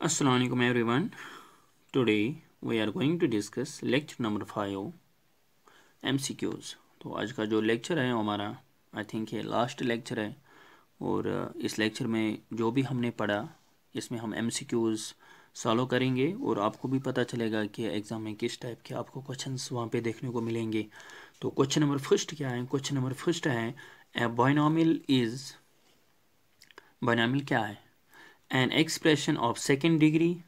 Assalamualaikum, everyone. Today, we are going to discuss lecture number five MCQs. तो आज का जो लेक्चर है, हमारा आई थिंक ये लास्ट लेक्चर है, और इस लेक्चर में जो भी हमने पढ़ा, इसमें हम एम सॉल्व करेंगे, और आपको भी पता चलेगा कि एग्ज़ाम में किस टाइप के आपको क्वेश्चन वहाँ पे देखने को मिलेंगे तो क्वेश्चन नंबर फ़र्स्ट क्या है क्वेश्चन नंबर फ़र्स्ट है ए बायनॉमिल इज़ बायनॉमिल क्या है an expression of second degree,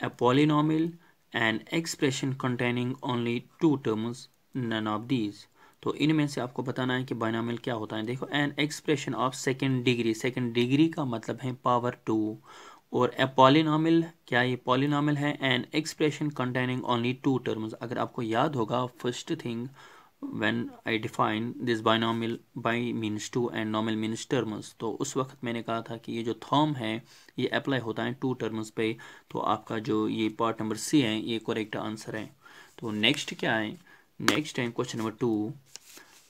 a polynomial, an expression containing only two terms, none of these. तो इनमें से आपको बताना है कि बायनामिल क्या होता है। देखो an expression of second degree second degree का मतलब है पावर टू और ए पॉलिनॉमिल क्या ये पॉलिनॉमिल है? An expression containing only two terms अगर आपको याद होगा first thing when I define this binomial by means two and nominal means terms तो उस वक्त मैंने कहा था कि ये जो थर्म है, ये अप्लाई होता है टू टर्म्स पे तो आपका जो ये पार्ट नंबर सी है, ये करेक्ट आंसर है। तो नेक्स्ट क्या है? नेक्स्ट है question number two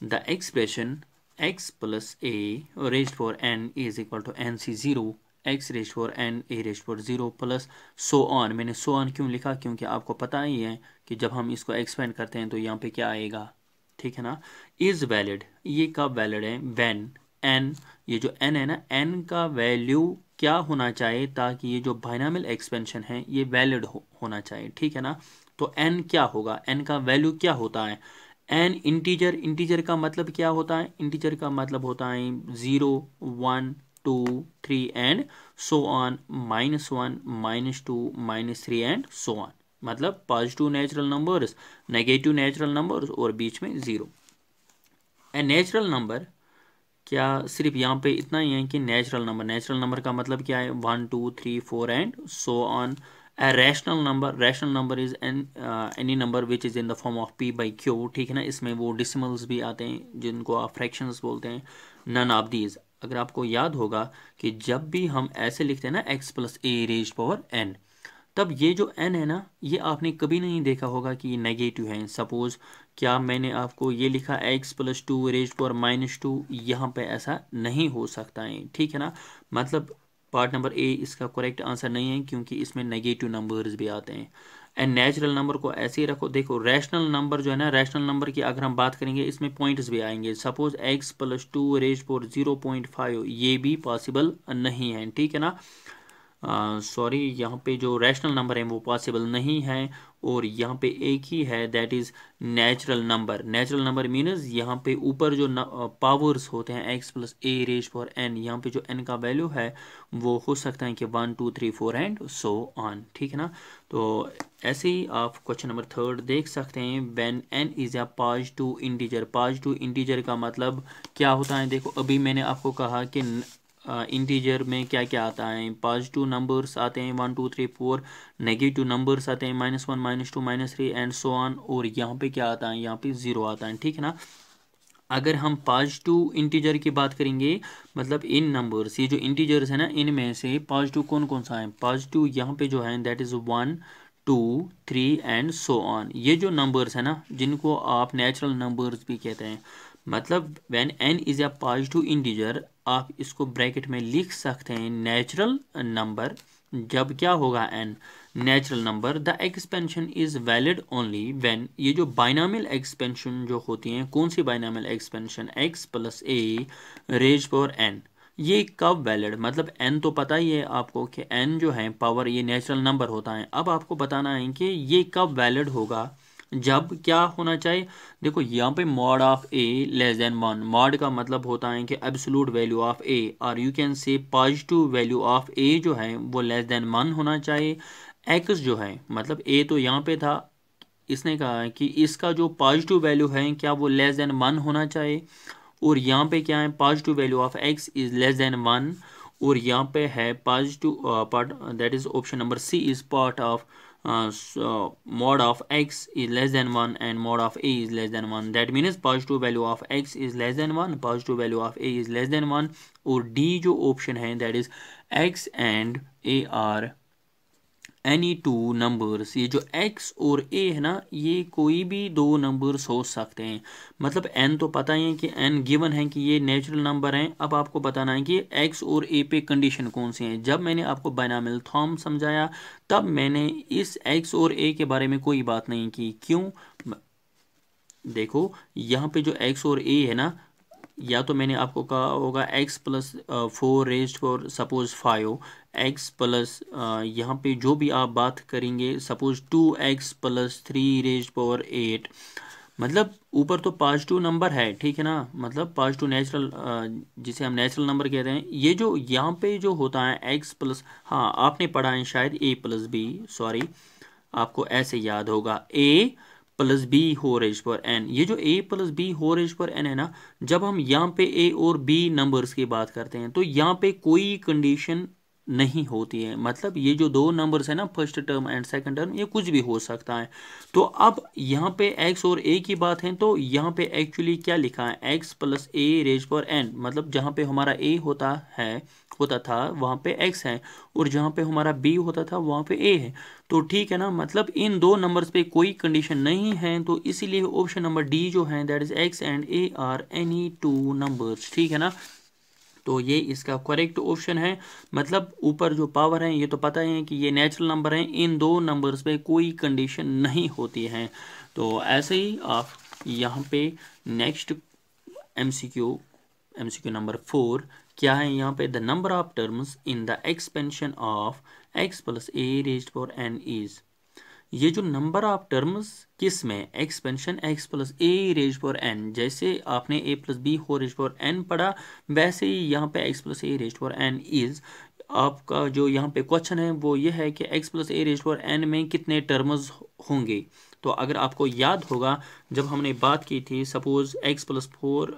the expression x plus a raise for n is equal to n c zero x raise for n a raise for zero plus so on मैंने so on क्यों लिखा? क्योंकि आपको पता ही है कि जब हम इसको एक्सपेंड करते हैं तो यहाँ पे क्या आएगा? ठीक है ना? इज़ वैलिड ये कब वैलिड है? वेन एन ये जो एन है ना एन का वैल्यू क्या होना चाहिए ताकि ये जो बाइनामिल एक्सपेंशन है ये वैलिड हो, होना चाहिए ठीक है ना? तो एन क्या होगा? एन का वैल्यू क्या होता है? एन इंटीजर इंटीजर का मतलब क्या होता है? इंटीजर का मतलब होता है zero one two three and so on minus one minus two minus three and so on मतलब positive natural numbers negative natural numbers और बीच में ज़ीरो ए नेचुरल नंबर क्या सिर्फ़ यहाँ पे इतना ही है कि नेचुरल नंबर नेचुरल नंबर का मतलब क्या है? One two three four and so on a rational number rational number is an any number which is in the form of p by q ठीक है ना? इसमें वो डिसमल्स भी आते हैं, जिनको आप फ्रैक्शंस बोलते हैं. नन ऑफ़ दीज अगर आपको याद होगा कि जब भी हम ऐसे लिखते हैं ना x plus a raise power n तब ये जो एन है ना, ये आपने कभी नहीं देखा होगा कि ये नेगेटिव है। सपोज़ क्या मैंने आपको ये लिखा एक्स प्लस टू रेज पर माइनस टू यहाँ पर ऐसा नहीं हो सकता है। ठीक है ना? मतलब पार्ट नंबर ए इसका करेक्ट आंसर नहीं है, क्योंकि इसमें नेगेटिव नंबर्स भी आते हैं। एंड नेचुरल नंबर को ऐसे ही रखो, देखो रैशनल नंबर जो है ना रैशनल नंबर की अगर हम बात करेंगे, इसमें पॉइंट्स भी आएँगे। Suppose x plus two raise four zero point five ये भी पॉसिबल नहीं है। ठीक है ना? सॉरी यहाँ पे जो रैशनल नंबर है वो पॉसिबल नहीं है और यहाँ पे एक ही है that is natural number natural number means यहाँ पे ऊपर जो पावर्स होते हैं x plus a raise for n यहाँ पे जो एन का वैल्यू है वो हो सकता है कि one two three four and so on ठीक है ना? तो ऐसे ही आप क्वेश्चन नंबर थर्ड देख सकते हैं when n is a positive integer positive integer का मतलब क्या होता है? देखो, अभी मैंने आपको कहा कि इंटीजर में क्या क्या आता है? पॉजिटिव नंबर्स आते हैं one two three four negative numbers आते हैं minus one minus two minus three and so on और यहाँ पे क्या आता है? यहाँ पे ज़ीरो आता है, ठीक है ना? अगर हम पॉजिटिव इंटीजर की बात करेंगे मतलब इन नंबर्स ये जो इंटीजर्स है ना, इनमें से पॉजिटिव कौन कौन सा है? पॉजिटिव यहाँ पे जो है that is one two three and so on ये जो नंबर्स है ना, जिनको आप नेचुरल नंबर्स भी कहते हैं मतलब when n is a positive integer आप इसको ब्रैकेट में लिख सकते हैं नेचुरल नंबर जब क्या होगा n natural number the expansion is valid only when ये जो बाइनामिल एक्सपेंशन जो होती हैं, कौन सी binomial expansion x plus a raise for n ये कब वैलिड मतलब एन तो पता ही है आपको कि एन जो है पावर ये नेचुरल नंबर होता है। अब आपको बताना है कि ये कब वैलिड होगा? जब क्या होना चाहिए? देखो, यहाँ पे mod of a less than one mod का मतलब होता है कि एब्सोलूट वैल्यू ऑफ़ ए और you can say positive value of a जो है, वो लेस देन वन होना चाहिए। एक्स जो है मतलब ए तो यहाँ पे था। इसने कहा है कि इसका जो पॉजिटिव वैल्यू है, क्या वो लेस देन वन होना चाहिए? और यहाँ पे क्या है? Positive value of x is less than one और यहाँ पे है positive part that is option number c is part of uh, so mod of x is less than 1 and mod of a is less than 1 that means positive value of x is less than 1 positive value of a is less than 1 और d जो option है that is x and a are any two numbers ये जो x और ए है ना, ये कोई भी दो नंबर्स हो सकते हैं। मतलब एन तो पता ही है कि एन गिवन है कि ये नेचुरल नंबर हैं। अब आपको बताना है कि एक्स और ए पे कंडीशन कौन सी है। जब मैंने आपको बायनामिल थॉम समझाया, तब मैंने इस एक्स और ए के बारे में कोई बात नहीं की। क्यों? देखो, यहाँ पे जो एक्स और ए है ना या तो मैंने आपको कहा होगा x plus four raise for suppose five x plus यहाँ पे जो भी आप बात करेंगे suppose two x plus three raise power eight मतलब ऊपर तो पॉजिटिव नंबर है, ठीक है ना? मतलब पॉजिटिव नेचुरल जिसे हम नेचुरल नंबर कहते हैं, ये जो यहाँ पे जो होता है एक्स प्लस हाँ आपने पढ़ा है शायद ए प्लस बी सॉरी आपको ऐसे याद होगा। ए प्लस बी हो रेज पर एन। ये जो ए प्लस बी हो रेज पर एन है ना, जब हम यहाँ पे ए और बी नंबर्स की बात करते हैं तो यहाँ पे कोई कंडीशन नहीं होती है। मतलब ये जो दो नंबर्स है ना first term and second term ये कुछ भी हो सकता है। तो अब यहाँ पे एक्स और ए की बात है तो यहाँ पे एक्चुअली क्या लिखा है? एक्स प्लस ए रेज पर एन मतलब जहाँ पे हमारा ए होता है, होता था, वहाँ पे एक्स है, और जहाँ पे हमारा बी होता था, वहाँ पे ए है। तो ठीक है ना मतलब इन दो नंबर्स पे कोई कंडीशन नहीं है तो इसीलिए ऑप्शन नंबर डी जो है that is x and a are any two numbers ठीक है ना? तो ये इसका करेक्ट ऑप्शन है। मतलब ऊपर जो पावर है, ये तो पता ही है कि ये नेचुरल नंबर है। इन दो नंबर्स पे कोई कंडीशन नहीं होती है। तो ऐसे ही आप यहाँ पे next M C Q M C Q number four क्या है यहाँ पे? The number of terms in the expansion of x plus a raise for n is ये जो नंबर ऑफ़ टर्म्स किसमें? Expansion x plus a raise for n जैसे आपने a plus b हो रेज फॉर एन पढ़ा, वैसे ही यहाँ पे x plus a raise for n is आपका जो यहाँ पे क्वेश्चन है, वो ये है कि x plus a raise for n में कितने टर्म्स होंगे? तो अगर आपको याद होगा, जब हमने बात की थी suppose x plus four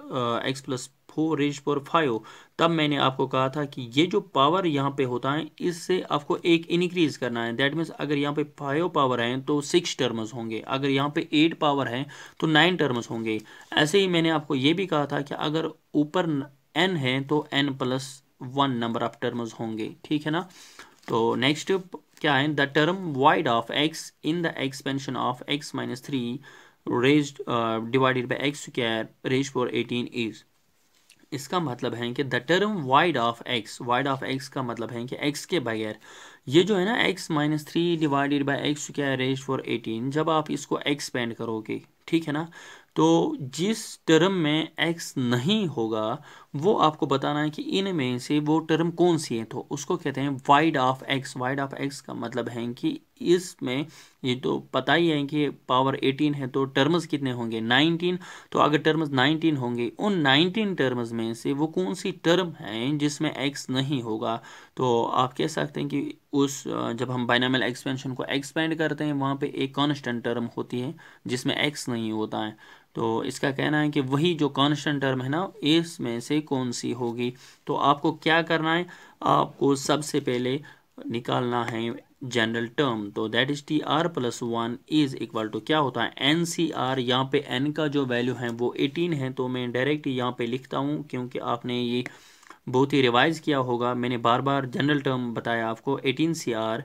x plus four raise पर फाइव तब मैंने आपको कहा था कि ये जो पावर यहाँ पे होता है, इससे आपको एक इनक्रीज करना है। दैट मीन्स अगर यहाँ पे फाइव पावर है तो सिक्स टर्म्स होंगे। अगर यहाँ पे एट पावर है तो नाइन टर्म्स होंगे। ऐसे ही मैंने आपको ये भी कहा था कि अगर ऊपर एन है तो n plus one number of terms होंगे। ठीक है ना? तो नेक्स्ट क्या है? The term void of x in the expansion of x minus three raise divided by x square raise for eighteen is इसका मतलब है कि the term void of x void of x का मतलब है कि एक्स के बगैर, ये जो है ना x minus three divided by x square raise for eighteen जब आप इसको एक्सपेंड करोगे, ठीक है ना? तो जिस टर्म में x नहीं होगा, वो आपको बताना है कि इनमें से वो टर्म कौन सी है? तो उसको कहते हैं void of x void of x का मतलब है कि इसमें ये तो पता ही है कि पावर 18 है तो टर्म्स कितने होंगे? 19 तो अगर टर्म्स 19 होंगे, उन 19 टर्म्स में से वो कौन सी टर्म है जिसमें एक्स नहीं होगा? तो आप कह सकते हैं कि उस जब हम बाइनामल एक्सपेंशन को एक्सपेंड करते हैं, वहाँ पे एक कॉन्स्टेंट टर्म होती है जिसमें एक्स नहीं होता है। तो इसका कहना है कि वही जो कांस्टेंट टर्म है ना, इसमें से कौन सी होगी? तो आपको क्या करना है? आपको सबसे पहले निकालना है जनरल टर्म तो that is t r plus one is equal to क्या होता है? एन सी आर यहाँ पे एन का जो वैल्यू है वो एटीन है तो मैं डायरेक्ट यहाँ पे लिखता हूँ, क्योंकि आपने ये बहुत ही रिवाइज किया होगा। मैंने बार बार जनरल टर्म बताया आपको एटीन सी आर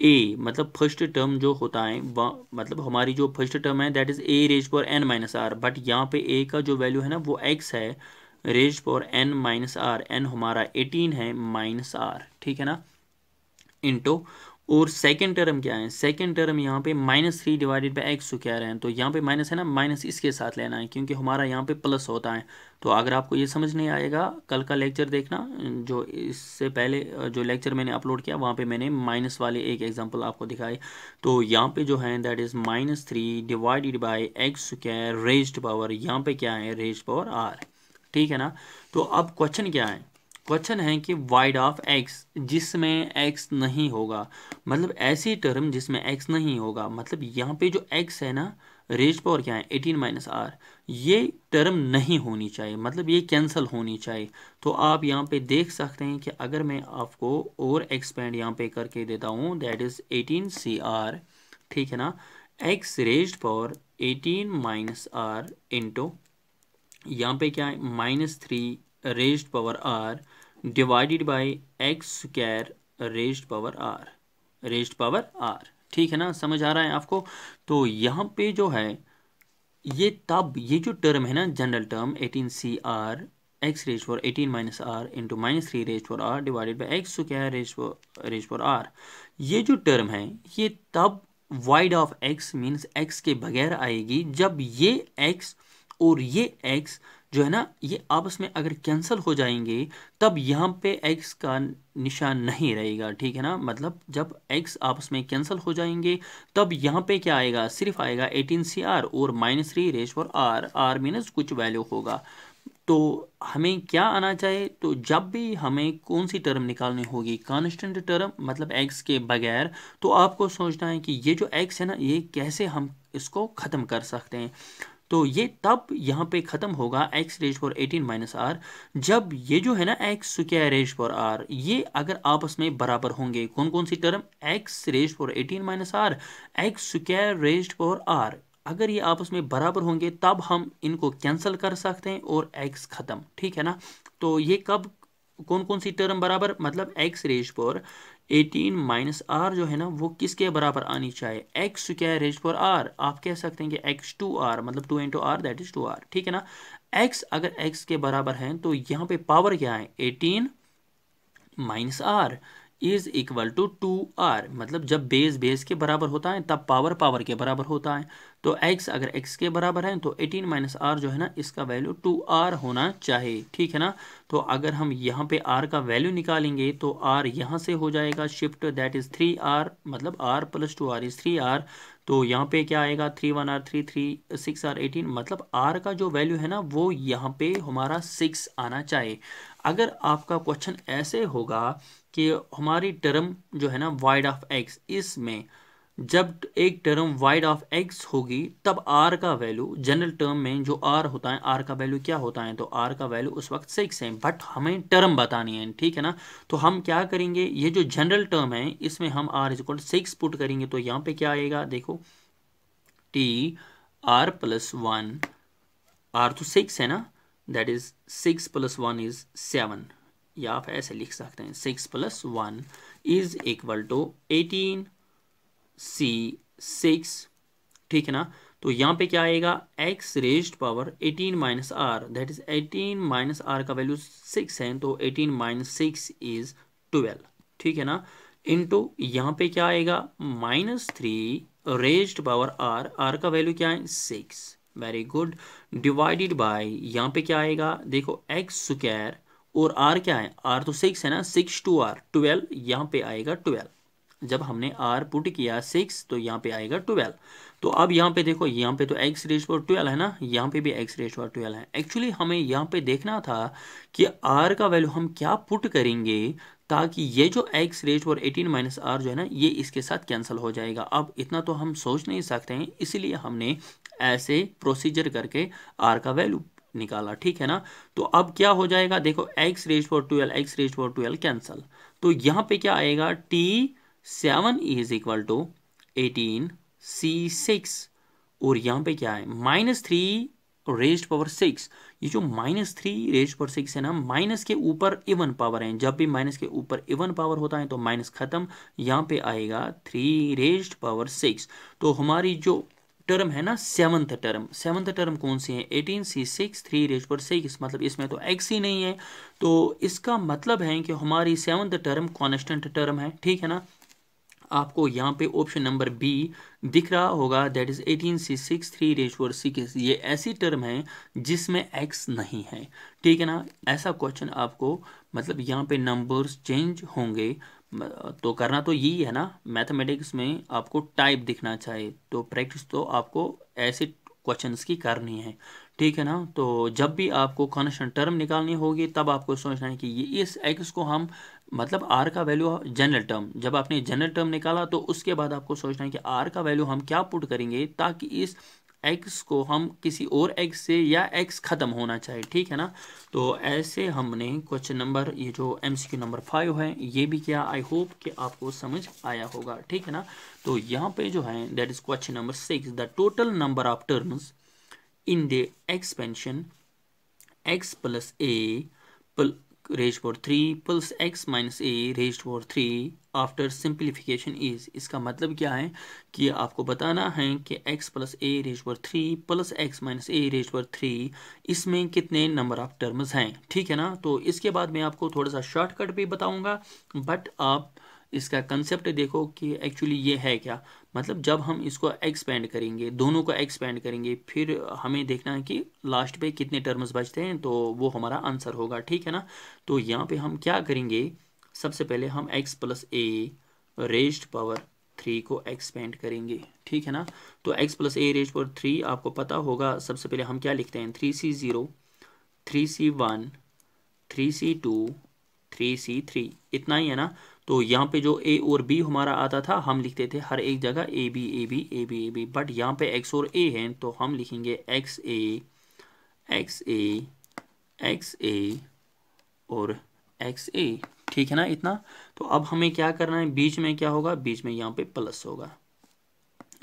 ए मतलब फ़र्स्ट टर्म जो होता है मतलब हमारी जो फ़र्स्ट टर्म है दैट इज़ ए रेज पर एन माइनस आर बट यहाँ पे ए का जो वैल्यू है ना, वो एक्स है रेज पर एन माइनस आर एन हमारा एटीन है माइनस आर ठीक है ना? इंटो और सेकेंड टर्म क्या है? सेकेंड टर्म यहाँ पे minus three divided by x क्या रहे हैं? तो यहाँ पे माइनस है ना माइनस इसके साथ लेना है, क्योंकि हमारा यहाँ पे प्लस होता है। तो अगर आपको ये समझ नहीं आएगा, कल का लेक्चर देखना, जो इससे पहले, जो लेक्चर मैंने अपलोड किया, वहाँ पे मैंने माइनस वाले एक एग्जांपल आपको दिखाई। तो यहाँ पे जो है that is minus three divided by x square raised power यहाँ पे क्या है? रेज्ड पावर आर ठीक है ना? तो अब क्वेश्चन क्या है? क्वेश्चन है कि वाइड ऑफ़ एक्स जिसमें एक्स नहीं होगा। मतलब ऐसी टर्म जिसमें एक्स नहीं होगा। मतलब यहाँ पे जो एक्स है ना रेज पावर क्या है? एटीन माइनस आर ये टर्म नहीं होनी चाहिए। मतलब ये कैंसिल होनी चाहिए। तो आप यहाँ पे देख सकते हैं कि अगर मैं आपको और एक्सपेंड यहाँ पे करके देता हूँ that is eighteen c r ठीक है ना? X raise power eighteen minus r into यहाँ पे क्या है? Minus three raised power r divided by x square raised power r rest power r ठीक है ना? समझ आ रहा है आपको? तो यहाँ पे जो है, ये तब, ये जो टर्म है ना general term eighteen C r x raise for eighteen minus r into minus three raise for r divided by x क्या raise for raise for r ये जो टर्म है, ये तब void of x means x के बगैर आएगी जब ये एक्स और ये एक्स जो है ना, ये आपस में अगर कैंसिल हो जाएँगे, तब यहाँ पे एक्स का निशान नहीं रहेगा, ठीक है ना? मतलब जब एक्स आपस में कैंसिल हो जाएँगे, तब यहाँ पे क्या आएगा? सिर्फ़ आएगा एटीन सी आर और minus three raise for r r minus कुछ वैल्यू होगा। तो हमें क्या आना चाहिए? तो जब भी हमें कौन सी टर्म निकालनी होगी? कांस्टेंट टर्म मतलब एक्स के बगैर तो आपको सोचना है कि ये जो एक्स है ना, ये कैसे हम इसको ख़त्म कर सकते हैं? तो ये तब यहाँ पे ख़त्म होगा x raise for eighteen minus r जब ये जो है ना x square raise for r ये अगर आपस में बराबर होंगे कौन कौन सी term x raise for eighteen minus r x square raise for r अगर ये आपस में बराबर होंगे, तब हम इनको कैंसिल कर सकते हैं और x ख़त्म, ठीक है ना? तो ये कब कौन कौन सी टर्म बराबर? मतलब x raise for eighteen minus r जो है ना, वो किसके बराबर आनी चाहिए? X square raise for r आप कह सकते हैं कि एक्स टू आर मतलब two into r that is two r ठीक है ना? एक्स अगर एक्स के बराबर है तो यहाँ पे पावर क्या है? Eighteen minus r is equal to two r मतलब जब बेस बेस के बराबर होता है, तब पावर पावर के बराबर होता है। तो x अगर x के बराबर है तो 18 माइनस आर जो है ना, इसका वैल्यू टू आर होना चाहिए, ठीक है ना? तो अगर हम यहाँ पे r का वैल्यू निकालेंगे तो r यहाँ से हो जाएगा shift that is three r मतलब r plus two r is three r तो यहाँ पे क्या आएगा three one r three three six r eighteen मतलब आर का जो वैल्यू है ना, वो यहाँ पे हमारा सिक्स आना चाहिए। अगर आपका क्वेश्चन ऐसे होगा कि हमारी टर्म जो है ना वाइड ऑफ़ एक्स इसमें जब एक टर्म वाइड ऑफ़ एक्स होगी, तब आर का वैल्यू जनरल टर्म में जो आर होता है आर का वैल्यू क्या होता है? तो आर का वैल्यू उस वक्त सिक्स है बट हमें टर्म बतानी है, ठीक है ना? तो हम क्या करेंगे? ये जो जनरल टर्म है, इसमें हम r is equal six put करेंगे तो यहाँ पे क्या आएगा? देखो T r plus one r तो सिक्स है ना? That is six plus one is seven या आप ऐसे लिख सकते हैं six plus one is equal to eighteen C six ठीक है ना? तो यहाँ पे क्या आएगा? X raised power 18 minus r that is 18 minus r का वैल्यू सिक्स है तो 18 माइनस सिक्स इज़ 12 ठीक है ना? इनटू यहाँ पे क्या आएगा? Minus three raised power r r का वैल्यू क्या है? Six very good divided by यहाँ पे क्या आएगा? देखो एक्स स्क्वायर और आर क्या है? आर तो सिक्स है ना? सिक्स टू आर ट्वेल्व यहाँ पे आएगा ट्वेल्व जब हमने आर पुट किया सिक्स तो यहाँ पे आएगा ट्वेल्व तो अब यहाँ पे देखो, यहाँ पे तो एक्स रेस पर ट्वेल्व है ना? यहाँ पे भी एक्स रेस पर ट्वेल्व है. एक्चुअली हमें यहाँ पे देखना था कि आर का वैल्यू हम क्या पुट करेंगे ताकि ये जो एक्स रेज पर एटीन माइनस आर जो है ना, ये इसके साथ कैंसिल हो जाएगा. अब इतना तो हम सोच नहीं सकते हैं, इसलिए हमने ऐसे प्रोसीजर करके आर का वैल्यू निकाला, ठीक है ना? तो अब क्या हो जाएगा? देखो x raise for twelve x raise for twelve cancel तो यहाँ पे क्या आएगा? T seven is equal to eighteen C six और यहाँ पे क्या है? Minus three raise power six ये जो minus three raise power six है ना माइनस के ऊपर इवन पावर है। जब भी माइनस के ऊपर इवन पावर होता है तो माइनस खत्म। यहाँ पे आएगा थ्री रेज पावर सिक्स तो हमारी जो टर्म है ना सेवंथ टर्म सेवंथ टर्म कौन सी है? Eighteen C six three raise पर सिक्स मतलब इसमें तो एक्स ही नहीं है। तो इसका मतलब है कि हमारी सेवंथ टर्म कॉन्स्टेंट टर्म है, ठीक है ना? आपको यहाँ पे ऑप्शन नंबर बी दिख रहा होगा that is eighteen C six three raise for six ये ऐसी टर्म है जिसमें एक्स नहीं है, ठीक है ना? ऐसा क्वेश्चन आपको मतलब यहाँ पे नंबर्स चेंज होंगे तो करना तो यही है ना मैथमेटिक्स में आपको टाइप दिखना चाहिए। तो प्रैक्टिस तो आपको ऐसे क्वेश्चंस की करनी है। ठीक है ना? तो जब भी आपको कॉन्स्टेंट टर्म निकालनी होगी, तब आपको सोचना है कि ये, इस एक्स को हम मतलब आर का वैल्यू जनरल टर्म जब आपने जनरल टर्म निकाला तो उसके बाद आपको सोचना है कि आर का वैल्यू हम क्या पुट करेंगे, ताकि इस एक्स को हम किसी और एक्स से या एक्स ख़त्म होना चाहिए ठीक है ना? तो ऐसे हमने क्वेश्चन नंबर ये जो एम सी नंबर फाइव है, ये भी किया। आई होप कि आपको समझ आया होगा, ठीक है ना? तो यहाँ पे जो है that is question number six the total number of terms in the expansion x plus a raise for three plus x minus a raise for three after simplification is इसका मतलब क्या है कि आपको बताना है कि x plus a raise for three plus x minus a raise for three इसमें कितने नंबर ऑफ़ टर्म्स हैं। ठीक है ना? तो इसके बाद मैं आपको थोड़ा सा शॉर्टकट भी बताऊँगा बट आप इसका कंसेप्ट देखो कि एक्चुअली ये है क्या? मतलब जब हम इसको एक्सपेंड करेंगे, दोनों को एक्सपेंड करेंगे, फिर हमें देखना है कि लास्ट पे कितने टर्म्स बचते हैं तो वो हमारा आंसर होगा, ठीक है ना? तो यहाँ पे हम क्या करेंगे? सबसे पहले हम x plus a raised power three को एक्सपेंड करेंगे, ठीक है ना? तो x plus a raised power three आपको पता होगा, सबसे पहले हम क्या लिखते हैं? Three C zero three C one three C two three C three इतना ही है ना? तो यहाँ पे जो ए और बी हमारा आता था, हम लिखते थे हर एक जगह a b a b a b a b but यहाँ पे एक्स और ए हैं तो हम लिखेंगे x a x a x a और एक्स ए ठीक है ना इतना? तो अब हमें क्या करना है? बीच में क्या होगा? बीच में यहाँ पे प्लस होगा।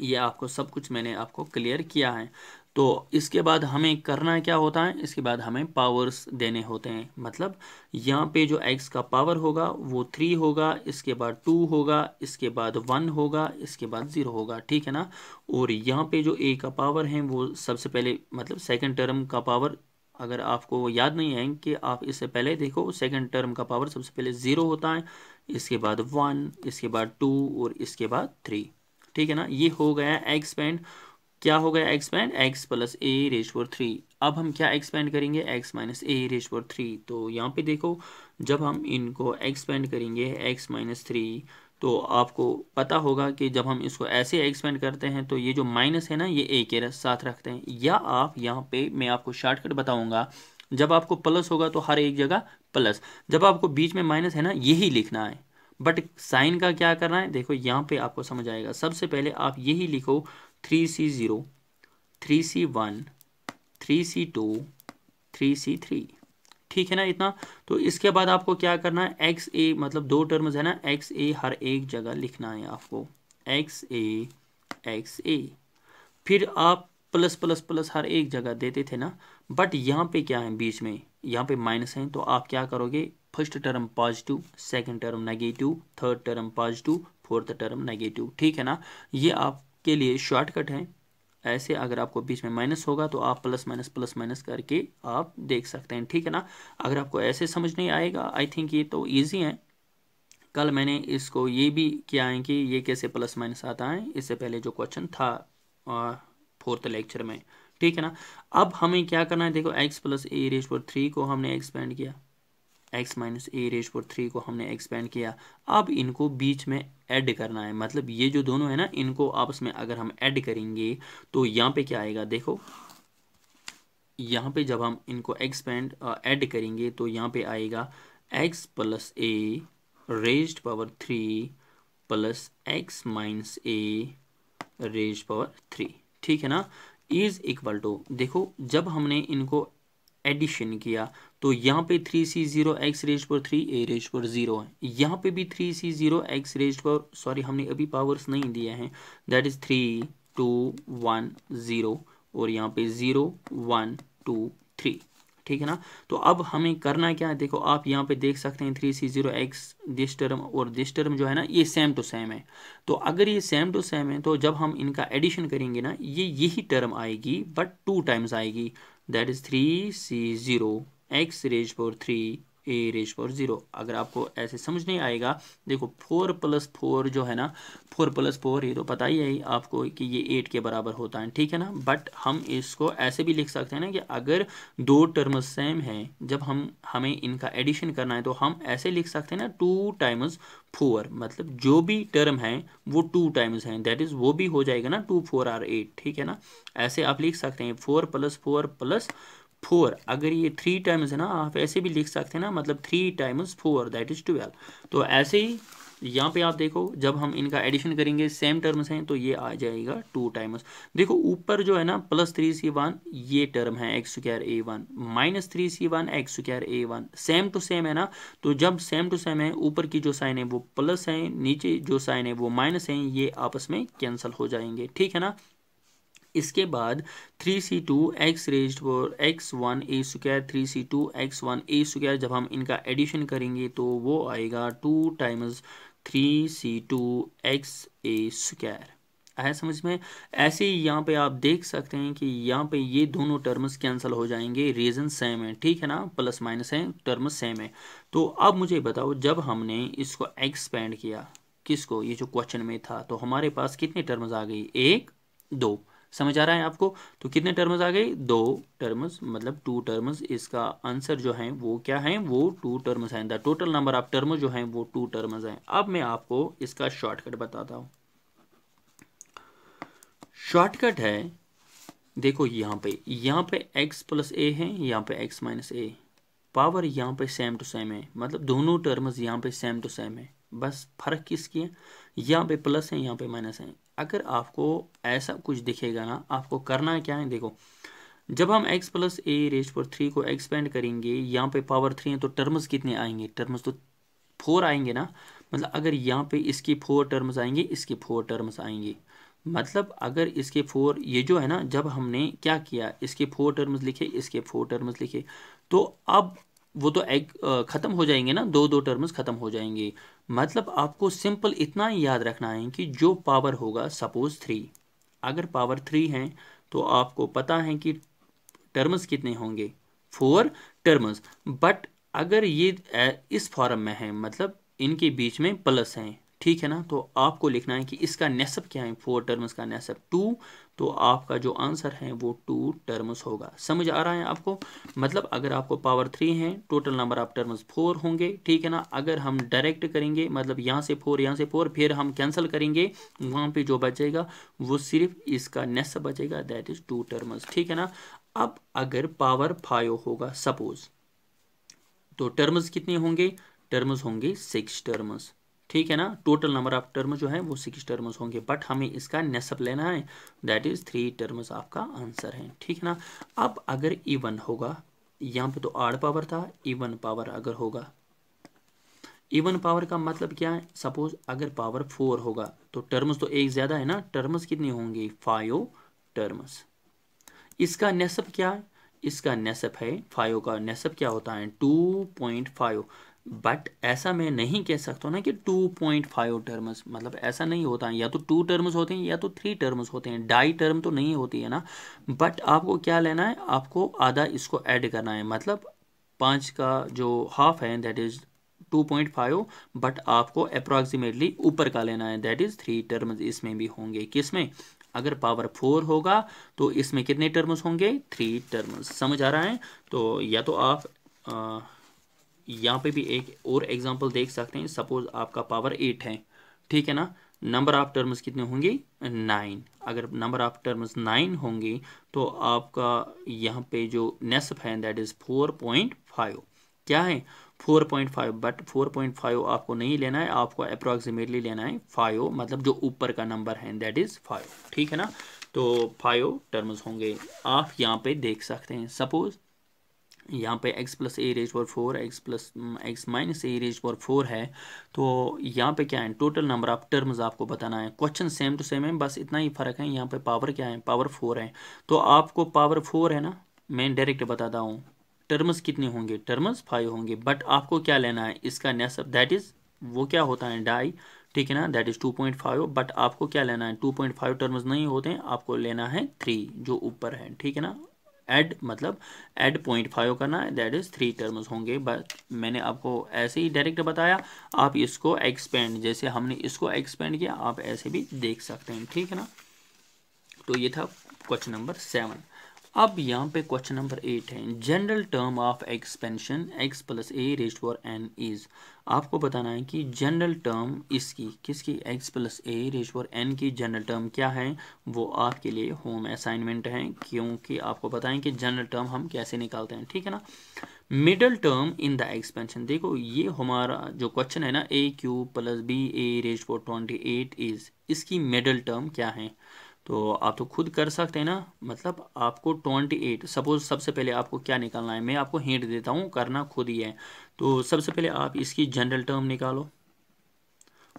ये आपको सब कुछ मैंने आपको क्लियर किया है। तो इसके बाद हमें करना क्या होता है? इसके बाद हमें पावर्स देने होते हैं। मतलब यहाँ पे जो एक्स का पावर होगा, वो थ्री होगा, इसके बाद टू होगा, इसके बाद वन होगा, इसके बाद ज़ीरो होगा। ठीक है ना? और यहाँ पे जो ए का पावर है, वो सबसे पहले मतलब सेकंड टर्म का पावर अगर आपको याद नहीं है कि आप इससे पहले देखो सेकंड टर्म का पावर सबसे पहले ज़ीरो होता है, इसके बाद वन इसके बाद टू और इसके बाद थ्री ठीक है ना? ये हो गया एक्सपेंड क्या हो गया expand x plus a raise for three अब हम क्या एक्सपेंड करेंगे? X minus a raise for three तो यहाँ पे देखो, जब हम इनको एक्सपेंड करेंगे एक्स माइनस थ्री तो आपको पता होगा कि जब हम इसको ऐसे एक्सपेंड करते हैं तो ये जो माइनस है ना, ये ए के साथ रखते हैं। या आप यहाँ पे, मैं आपको शॉर्टकट बताऊँगा। जब आपको प्लस होगा तो हर एक जगह प्लस जब आपको बीच में माइनस है ना, यही लिखना है। बट साइन का क्या करना है? देखो, यहाँ पे आपको समझ आएगा। सबसे पहले आप यही लिखो three C zero three C one three C two three C three ठीक है ना इतना? तो इसके बाद आपको क्या करना है? एक्स ए मतलब दो टर्म्स है ना? एक्स ए हर एक जगह लिखना है आपको। एक्स ए एक्स ए फिर आप प्लस प्लस प्लस हर एक जगह देते थे ना? बट यहाँ पे क्या है बीच में? यहाँ पे माइनस है तो आप क्या करोगे? First term positive second term negative third term positive fourth term negative ठीक है ना? ये आपके लिए शॉर्टकट है। ऐसे अगर आपको बीच में माइनस होगा तो आप प्लस माइनस प्लस माइनस करके आप देख सकते हैं। ठीक है ना? अगर आपको ऐसे समझ नहीं आएगा आई थिंक ये तो ईजी है। कल मैंने इसको ये भी किया है कि ये कैसे प्लस माइनस आता है, इससे पहले जो क्वेश्चन था फोर्थ लेक्चर में। ठीक है ना? अब हमें क्या करना है? देखो एक्स प्लस ए रेज पर थ्री को हमने एक्सपेंड किया। एक्स माइनस ए रेज पर थ्री को हमने एक्सपेंड किया। अब इनको बीच में ऐड करना है। मतलब ये जो दोनों है ना, इनको आपस में अगर हम ऐड करेंगे तो यहाँ पे क्या आएगा? देखो, यहाँ पे जब हम इनको एक्सपेंड ऐड करेंगे तो यहाँ पे आएगा x plus a raise power three plus x minus a raise power three ठीक है ना? इज़ इक्वल टू देखो, जब हमने इनको एडिशन किया तो यहाँ पे three C zero x raise पर थ्री ए रेज पर ज़ीरो है। यहाँ पे भी three C zero x raise पर सॉरी हमने अभी पावर्स नहीं दिए हैं। That is three two one zero और यहाँ पे ज़ीरो वन टू थ्री ठीक है ना? तो अब हमें करना क्या है? देखो, आप यहाँ पे देख सकते हैं three C zero x this term और दिस टर्म जो है ना, ये सेम टू सेम है। तो अगर ये सेम टू सेम है तो जब हम इनका एडिशन करेंगे ना, ये यही टर्म आएगी बट टू टाइम्स आएगी। That is three C zero x raise for three, a raise for zero. अगर आपको ऐसे समझ नहीं आएगा, देखो, फोर प्लस फोर जो है ना, फोर प्लस फोर, ये तो पता ही है आपको कि ये एट के बराबर होता है, ठीक है ना? बट हम इसको ऐसे भी लिख सकते हैं ना कि अगर दो टर्म सेम हैं, जब हम, हमें इनका एडिशन करना है तो हम ऐसे लिख सकते हैं ना टू टाइम्स फोर मतलब जो भी टर्म है, वो टू टाइम्स हैं दैट इज़ वो भी हो जाएगा ना टू फोर आर एट ठीक है ना? ऐसे आप लिख सकते हैं four plus four plus four अगर ये थ्री टाइम्स है ना, आप ऐसे भी लिख सकते हैं ना मतलब three times four that is twelve तो ऐसे ही यहाँ पे आप देखो, जब हम इनका एडिशन करेंगे सेम टर्म्स हैं तो ये आ जाएगा टू टाइम्स देखो, ऊपर जो है ना प्लस थ्री सी वन ये टर्म है x square a one minus three C one x square a one same to same है ना? तो जब सेम टू सेम है, ऊपर की जो साइन है, वो प्लस है, नीचे जो साइन है, वो माइनस है, ये आपस में कैंसिल हो जाएँगे. ठीक है ना? इसके बाद three C two x raise for x one a square three C two x one a square जब हम इनका एडिशन करेंगे तो वो आएगा two times three C two x a square आया समझ में? ऐसे ही यहाँ पे आप देख सकते हैं कि यहाँ पे ये दोनों टर्म्स कैंसिल हो जाएँगे। रीजन सेम है, ठीक है ना? प्लस माइनस है टर्म्स सेम है। तो अब मुझे बताओ, जब हमने इसको एक्सपेंड किया, किसको? ये जो क्वेश्चन में था तो हमारे पास कितने टर्म्स आ गई? एक, दो। समझ आ रहा है आपको? तो कितने टर्म्स आ गए दो टर्म्स मतलब टू टर्म्स इसका आंसर जो है, वो क्या है? वो टू टर्म्स हैं। The total number of terms जो हैं, वो टू टर्म्स हैं। अब मैं आपको इसका शॉर्टकट बताता हूँ। शॉर्टकट है, देखो यहाँ पे यहाँ पे x प्लस ए है, यहाँ पे x माइनस ए पावर यहाँ पे सेम टू सेम है। मतलब दोनों टर्म्स यहाँ पे सेम टू सेम है। बस फ़र्क किसकी है? यहाँ पे प्लस है, यहाँ पे माइनस है। अगर आपको ऐसा कुछ दिखेगा ना, आपको करना क्या है? देखो, जब हम x प्लस ए रेज पर थ्री को एक्सपेंड करेंगे, यहाँ पे पावर थ्री है तो टर्म्स कितने आएँगे? टर्म्स तो फोर आएँगे ना? मतलब अगर यहाँ पे इसकी फोर टर्म्स आएँगे, इसके फोर टर्म्स आएँगे। मतलब अगर इसके फोर ये जो है ना, जब हमने क्या किया, इसके फोर टर्म्स लिखे, इसके फोर टर्म्स लिखे तो अब वो तो एग ख़त्म हो जाएँगे ना दो दो टर्म्स ख़त्म हो जाएँगे। मतलब आपको सिंपल इतना ही याद रखना है कि जो पावर होगा सपोज़ थ्री अगर पावर थ्री है तो आपको पता है कि टर्म्स कितने होंगे। फोर टर्म्स बट अगर ये इस फॉर्म में है मतलब इनके बीच में प्लस हैं ठीक है ना? तो आपको लिखना है कि इसका नेसब क्या है? फोर टर्म्स का नेसब टू तो आपका जो आंसर है वो टू टर्म्स होगा। समझ आ रहा है आपको? मतलब अगर आपको पावर थ्री है total number of terms four होंगे, ठीक है ना? अगर हम डायरेक्ट करेंगे मतलब यहाँ से फोर यहाँ से फोर फिर हम कैंसिल करेंगे, वहाँ पे जो बचेगा, वो सिर्फ़ इसका नेसब बचेगा दैट इज़ टू टर्म्स ठीक है ना? अब अगर पावर फाइव होगा सपोज़ तो टर्म्स कितने होंगे? टर्म्स होंगे सिक्स टर्म्स ठीक है ना? टोटल नंबर ऑफ़ टर्म जो है, वो सिक्स टर्म्स होंगे। बट हमें इसका नेसअप लेना है। दैट इज़ थ्री टर्म्स आपका आंसर है। ठीक है ना? अब अगर इवन होगा, यहाँ पे तो आठ पावर था इवन पावर अगर होगा। इवन पावर का मतलब क्या है? सपोज़ अगर पावर फोर होगा तो टर्म्स तो एक ज़्यादा है ना? टर्म्स कितनी होंगी? फाइव टर्म्स इसका नेसअप क्या है? इसका नेसअप है फाइव का नेसअप क्या होता है? टू पॉइंट फाइव बट ऐसा मैं नहीं कह सकता ना कि 2.5 टर्म्स मतलब ऐसा नहीं होता है। या तो टू टर्म्स होते हैं या तो थ्री टर्म्स होते हैं। डाई टर्म तो नहीं होती है ना। बट आपको क्या लेना है? आपको आधा इसको ऐड करना है। मतलब पाँच का जो हाफ़ है दैट इज़ 2.5 बट आपको अप्रॉक्सीमेटली ऊपर का लेना है। दैट इज़ थ्री टर्म्स इसमें भी होंगे। किसमें? अगर पावर फोर होगा तो इसमें कितने टर्म्स होंगे? थ्री टर्म्स समझ आ रहा है? तो या तो आप आ, यहाँ पे भी एक और एग्जांपल देख सकते हैं। सपोज़ आपका पावर एट है, ठीक है ना? नंबर ऑफ़ टर्म्स कितने होंगे? नाइन अगर नंबर ऑफ़ टर्म्स नाइन होंगे तो आपका यहाँ पे जो नेसफ है that is four point five क्या है? Four point five but four point five आपको नहीं लेना है, आपको अप्रॉक्सीमेटली लेना है फाइव मतलब जो ऊपर का नंबर है दैट इज़ फाइव ठीक है ना? तो फाइव टर्म्स होंगे। आप यहाँ पे देख सकते हैं। सपोज़ यहाँ पे x प्लस ए रेज पर four x plus x minus a raise पर फोर है तो यहाँ पे क्या है? टोटल नंबर ऑफ़ टर्म्स आपको बताना है। क्वेश्चन सेम टू सेम है, बस इतना ही फ़र्क है, यहाँ पे पावर क्या है? पावर फोर है। तो आपको पावर फोर है ना? मैं डायरेक्ट बताता हूँ। टर्म्स कितने होंगे? टर्म्स फाइव होंगे। बट आपको क्या लेना है? इसका नेसअप दैट इज़ वो क्या होता है? डाई ठीक है ना? That is two point five but आपको क्या लेना है? टू पॉइंट फाइव टर्म्स नहीं होते हैं। आपको लेना है थ्री जो ऊपर है। ठीक है ना? एड मतलब एड पॉइंट फाइव करना है दैट इज़ थ्री टर्म्स होंगे। बट मैंने आपको ऐसे ही डायरेक्ट बताया, आप इसको एक्सपेंड जैसे हमने इसको एक्सपेंड किया, आप ऐसे भी देख सकते हैं, ठीक है ना? तो ये था क्वेश्चन नंबर सेवन अब यहाँ पे क्वेश्चन नंबर एट है। General term of expansion x plus a raised for n is आपको बताना है कि जनरल टर्म इसकी, किसकी? X plus a raised for n की जनरल टर्म क्या है? वो आपके लिए होम असाइनमेंट है, क्योंकि आपको बताएँ कि जनरल टर्म हम कैसे निकालते हैं, ठीक है ना? Middle term in the expansion देखो ये हमारा जो क्वेश्चन है ना a q plus b a raised for twenty eight is इसकी मिडल टर्म क्या है? तो आप तो खुद कर सकते हैं ना। मतलब आपको ट्वेंटी एट, सपोज़ सबसे पहले आपको क्या निकालना है? मैं आपको हिंट देता हूँ, करना खुद ही है। तो सबसे पहले आप इसकी जनरल टर्म निकालो।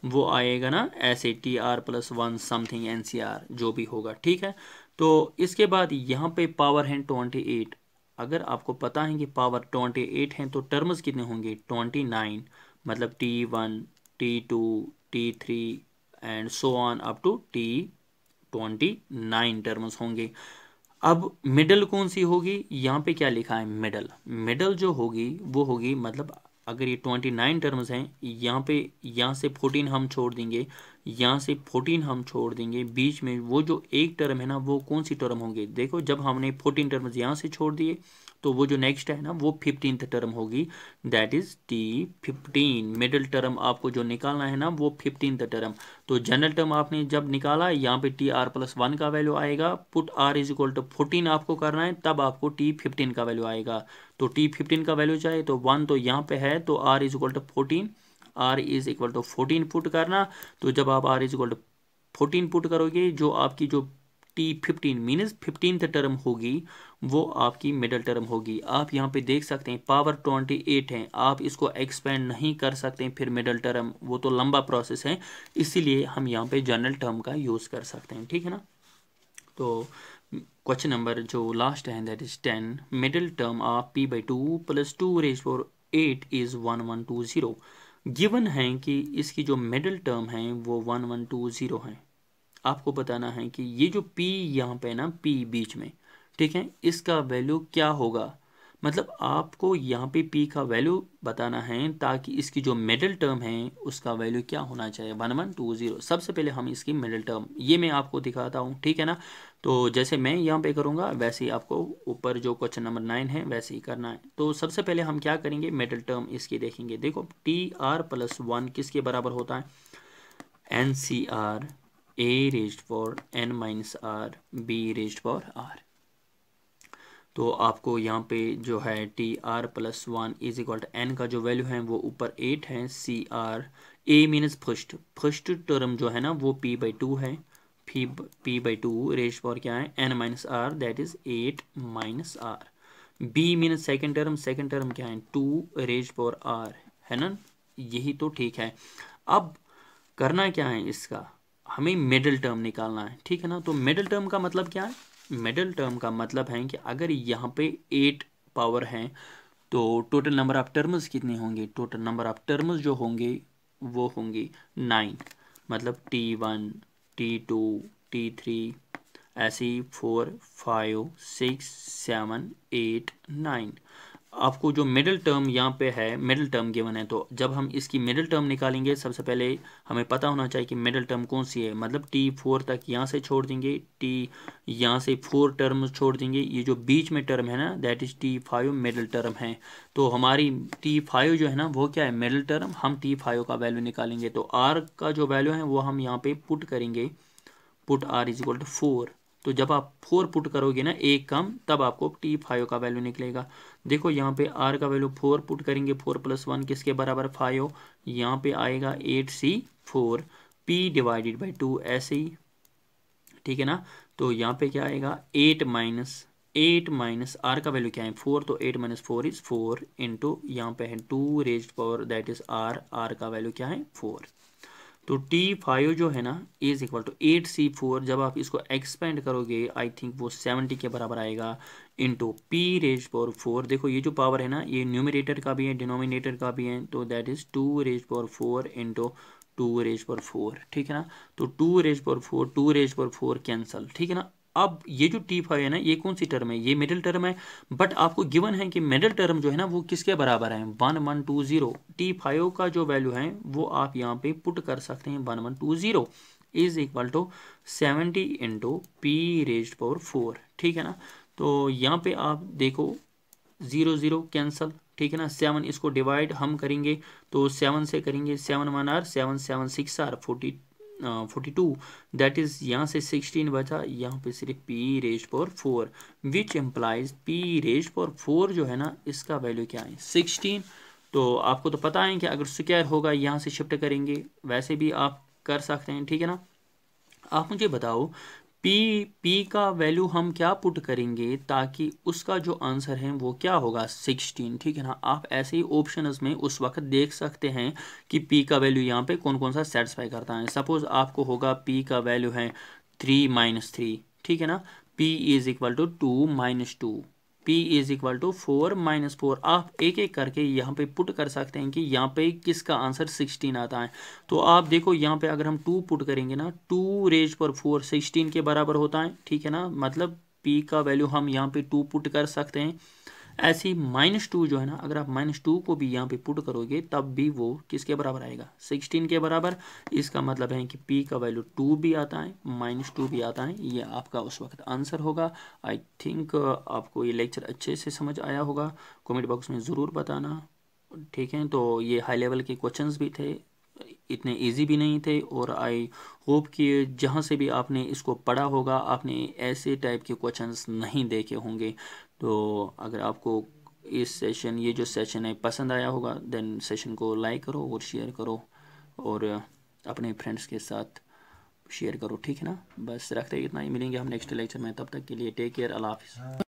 वो आएगा ना ऐसे T r plus one something n C r जो भी होगा, ठीक है? तो इसके बाद यहाँ पे पावर है ट्वेंटी एट। अगर आपको पता है कि पावर ट्वेंटी एट है तो टर्म्स कितने होंगे? ट्वेंटी नाइन मतलब T one T two T three and so on up to T twenty nine terms होंगे। अब मिडल कौन सी होगी? यहाँ पे क्या लिखा है मिडल मिडल जो होगी, वो होगी मतलब अगर ये ट्वेंटी नाइन टर्म्स हैं, यहाँ पे, यहाँ से फोर्टीन हम छोड़ देंगे, यहाँ से फोर्टीन हम छोड़ देंगे, बीच में वो जो एक टर्म है ना, वो कौन सी टर्म होंगे? देखो, जब हमने फोर्टीन टर्म्स यहाँ से छोड़ दिए तो वो जो नेक्स्ट है ना, वो फिफ्टीन टर्म होगी. That is T fifteen middle term आपको जो निकालना है ना, वो फिफ्टीन टर्म तो जनरल टर्म आपने जब निकाला, यहाँ पे टी आर प्लस वन का वैल्यू आएगा. Put r is equal to fourteen आपको करना है, तब आपको टी फिफ्टीन का वैल्यू आएगा. तो टी फिफ्टीन का वैल्यू चाहे तो वन तो यहाँ पे है तो r is equal to fourteen r is equal to fourteen put करना. तो जब आप r is equal to fourteen put करोगे, जो आपकी जो T fifteen minus fifteen term होगी, वो आपकी मिडल टर्म होगी। आप यहाँ पे देख सकते हैं पावर ट्वेंटी एट है। आप इसको एक्सपेंड नहीं कर सकते फिर मिडल टर्म वो तो लंबा प्रोसेस है, इसीलिए हम यहाँ पे जनरल टर्म का यूज़ कर सकते हैं, ठीक है ना? तो क्वेश्चन नंबर जो लास्ट है that is ten middle term of P by two plus two raise four eight is one one two zero given है कि इसकी जो मिडल टर्म है, वो वन वन टू ज़ीरो है। आपको बताना है कि ये जो पी यहाँ पे ना पी बीच में, ठीक है, इसका वैल्यू क्या होगा? मतलब आपको यहाँ पे पी का वैल्यू बताना है ताकि इसकी जो मिडिल टर्म है, उसका वैल्यू क्या होना चाहिए? वन वन टू ज़ीरो सबसे पहले हम इसकी मिडिल टर्म ये मैं आपको दिखाता हूँ, ठीक है ना? तो जैसे मैं यहाँ पे करूँगा, वैसे ही आपको ऊपर जो क्वेश्चन नंबर नाइन है, वैसे ही करना है। तो सबसे पहले हम क्या करेंगे? मिडिल टर्म इसकी देखेंगे। देखो टी आर प्लस वन किसके बराबर होता है? N C r a raised for n minus r b raised for r तो आपको यहाँ पे जो है T r plus one is equal to n का जो वैल्यू है, वो ऊपर एट है C r a minus first first term जो है ना, वो पी बाई टू है. P P by two raised for क्या है? N minus r that is eight minus r b minus second term second term क्या है? टू रेज फॉर आर है ना? यही तो ठीक है. अब करना क्या है इसका? हमें मिडिल टर्म निकालना है, ठीक है ना? तो मिडिल टर्म का मतलब क्या है? मिडिल टर्म का मतलब है कि अगर यहाँ पे एट पावर है तो टोटल नंबर ऑफ़ टर्म्स कितने होंगे? टोटल नंबर ऑफ़ टर्म्स जो होंगे, वो होंगे नाइन मतलब T one T two T three ऐसे ही four five six seven eight nine आपको जो मिडिल टर्म यहाँ पे है मिडिल टर्म गिवन है तो जब हम इसकी मिडिल टर्म निकालेंगे, सबसे पहले हमें पता होना चाहिए कि मिडिल टर्म कौन सी है। मतलब टी फोर तक यहाँ से छोड़ देंगे टी यहाँ से फोर टर्म छोड़ देंगे। ये जो बीच में टर्म है ना that is T five middle term है। तो हमारी टी फाइव जो है ना, वो क्या है? मिडिल टर्म हम टी फाइव का वैल्यू निकालेंगे। तो आर का जो वैल्यू है, वो हम यहाँ पे पुट करेंगे। Put r is equal to four तो जब आप फोर पुट करोगे ना, एक कम, तब आपको टी फाइव का वैल्यू निकलेगा। देखो, यहाँ पे आर का वैल्यू फोर पुट करेंगे फोर प्लस वन किसके बराबर? फाइव यहाँ पे आएगा eight C four P divided by two ऐसे ही। ठीक है ना? तो यहाँ पे क्या आएगा? Eight minus eight minus r का वैल्यू क्या है? फोर तो eight minus four is four into यहाँ पे है two raise power that is r r का वैल्यू क्या है? फोर तो टी फाइव जो है ना is equal to eight C four जब आप इसको एक्सपेंड करोगे आई थिंक वो सेवेंटी के बराबर आएगा into P raise power four देखो, ये जो पावर है ना, ये न्यूमिनेटर का भी है डिनोमिनेटर का भी है तो that is two raise power four into two raise power four ठीक है ना? तो two raise power four two raise power four cancel ठीक है ना? अब ये जो टी फाइव है ना, ये कौन सी टर्म है? ये मिडिल टर्म है बट आपको गिवन है कि मिडिल टर्म जो है ना, वो किसके बराबर है? One one two zero. T five का जो वैल्यू है, वो आप यहाँ पे पुट कर सकते हैं one one two zero. Is equal to seventy into P raise power four ठीक है ना? तो यहाँ पे आप देखो ज़ीरो ज़ीरो कैंसल ठीक है ना? सेवन इसको डिवाइड हम करेंगे तो सेवन से करेंगे seven one r seven seven six r forty forty two that is यहाँ से सिक्सटीन बचा, यहाँ पे सिर्फ़ P raise power four which implies P raise power four जो है ना, इसका वैल्यू क्या है? सिक्सटीन तो आपको तो पता है कि अगर स्क्वायर होगा, यहाँ से शिफ्ट करेंगे, वैसे भी आप कर सकते हैं, ठीक है ना? आप मुझे बताओ पी पी का वैल्यू हम क्या पुट करेंगे ताकि उसका जो आंसर है वो क्या होगा? सिक्सटीन ठीक है ना? आप ऐसे ही ऑप्शन में उस वक्त देख सकते हैं कि पी का वैल्यू यहाँ पे कौन कौन सा सेटिस्फाई करता है। सपोज़ आपको होगा पी का वैल्यू है थ्री माइनस थ्री ठीक है ना? P is equal to two minus two P is equal to four minus four आप एक एक करके यहाँ पे पुट कर सकते हैं कि यहाँ पे किसका आंसर सिक्सटीन आता है। तो आप देखो यहाँ पे अगर हम टू पुट करेंगे ना two raise power four sixteen के बराबर होता है, ठीक है ना? मतलब P का वैल्यू हम यहाँ पे टू पुट कर सकते हैं। ऐसे ही माइनस टू जो है ना, अगर आप माइनस टू को भी यहाँ पे पुट करोगे, तब भी वो किसके बराबर आएगा? सिक्सटीन के बराबर। इसका मतलब है कि पी का वैल्यू टू भी आता है माइनस टू भी आता है। ये आपका उस वक्त आंसर होगा। आई थिंक आपको ये लेक्चर अच्छे से समझ आया होगा। कमेंट बॉक्स में ज़रूर बताना। ठीक है तो ये हाई लेवल के क्वेश्चंस भी थे। इतने इजी भी नहीं थे, और आई होप कि जहाँ से भी आपने इसको पढ़ा होगा, आपने ऐसे टाइप के क्वेश्चंस नहीं देखे होंगे। तो अगर आपको इस सेशन ये जो सेशन है पसंद आया होगा देन सेशन को लाइक करो और शेयर करो और अपने फ्रेंड्स के साथ शेयर करो, ठीक है ना? बस रखते हैं इतना ही। मिलेंगे हम नेक्स्ट लेक्चर में। तब तक के लिए टेक केयर अल्लाह हाफिज़।